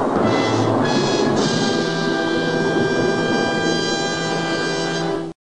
you